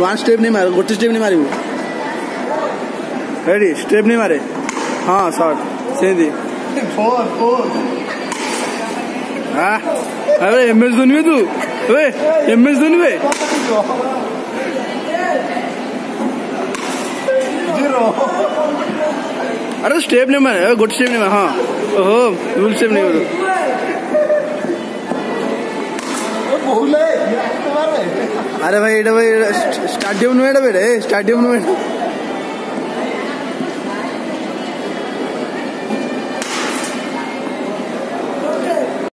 One step नहीं मारे गोटे स्टेप नहीं मारे रेडी स्टेप नहीं मारे? हाँ शॉट सेमती फोर फोर हाँ? अरे एम एस धोनी तू? अरे एम एस धोनी अरे स्टेप नहीं मारे। गोटे स्टेप नहीं मारे। हाँ। ओहो रूल स्टेप नहीं मारे। বহুলে আরে ভাই এটা ভাই স্টাডিয়াম নয় এটা বেড়ে স্টাডিয়াম নয়